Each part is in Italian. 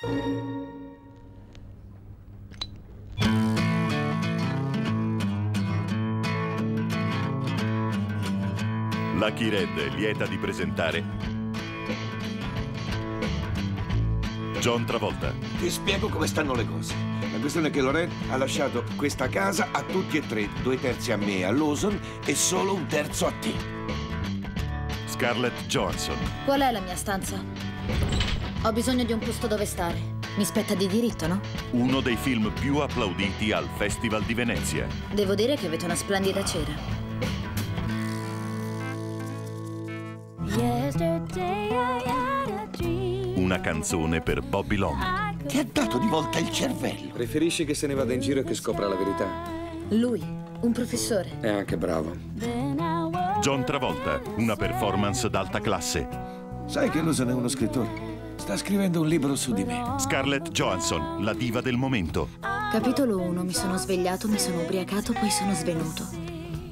Lucky Red è lieta di presentare John Travolta, Ti spiego come stanno le cose. La questione è che Loren ha lasciato questa casa a tutti e tre, due terzi a me, a Lawson e solo un terzo a te. Scarlett Johansson, Qual è la mia stanza? Ho bisogno di un posto dove stare. Mi spetta di diritto, no? uno dei film più applauditi al Festival di Venezia. Devo dire che avete una splendida cera. Una canzone per Bobby Long. Ti ha dato di volta il cervello. Preferisci che se ne vada in giro e che scopra la verità? Lui, un professore. È anche bravo. John Travolta, una performance d'alta classe. Sai che Lawson è uno scrittore? Sta scrivendo un libro su di me. Scarlett Johansson, la diva del momento. Capitolo 1. Mi sono svegliato, mi sono ubriacato, poi sono svenuto.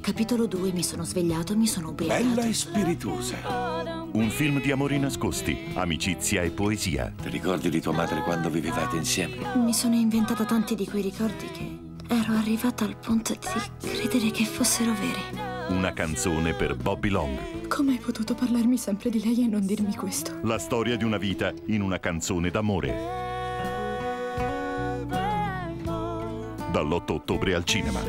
Capitolo 2. Mi sono svegliato, mi sono ubriacato. Bella e spiritosa. Un film di amori nascosti, amicizia e poesia. Ti ricordi di tua madre quando vivevate insieme? Mi sono inventata tanti di quei ricordi che ero arrivata al punto di credere che fossero veri. Una canzone per Bobby Long. Come hai potuto parlarmi sempre di lei e non dirmi questo? La storia di una vita in una canzone d'amore. Dall'8 ottobre al cinema.